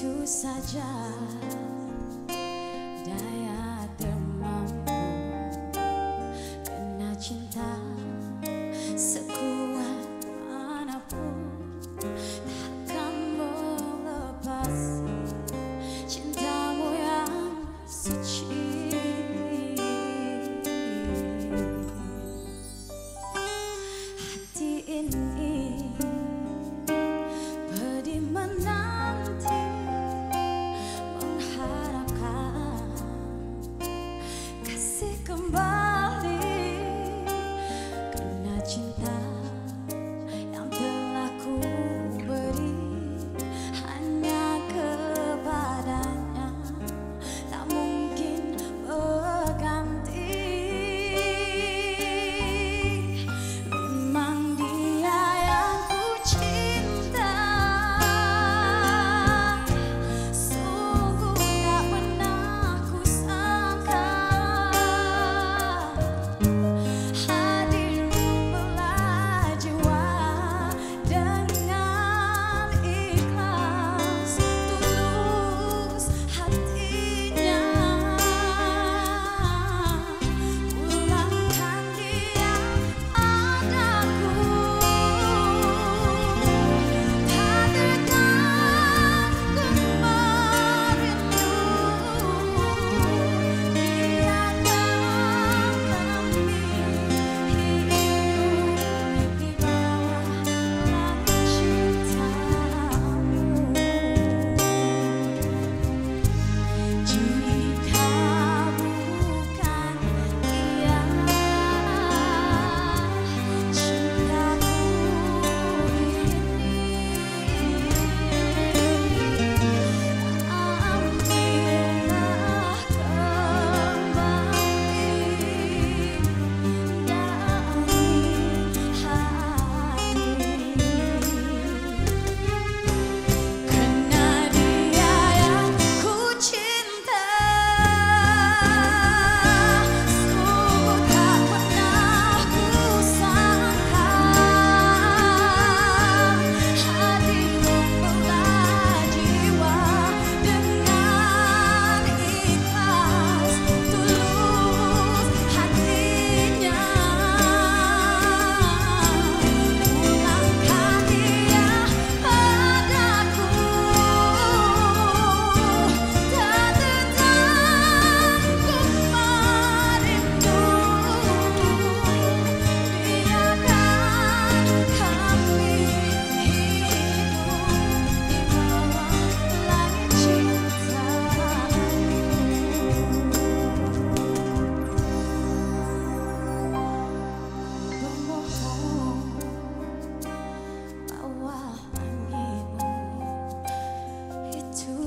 itu saja daya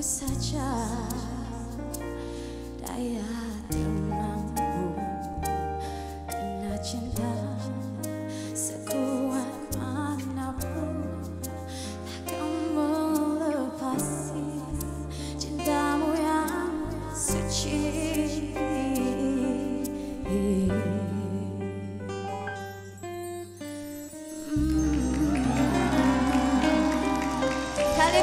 saja. Daya mampu karena cinta sekuat mana pun. Takkan melepasi cintamu yang suci. Hmm. Kali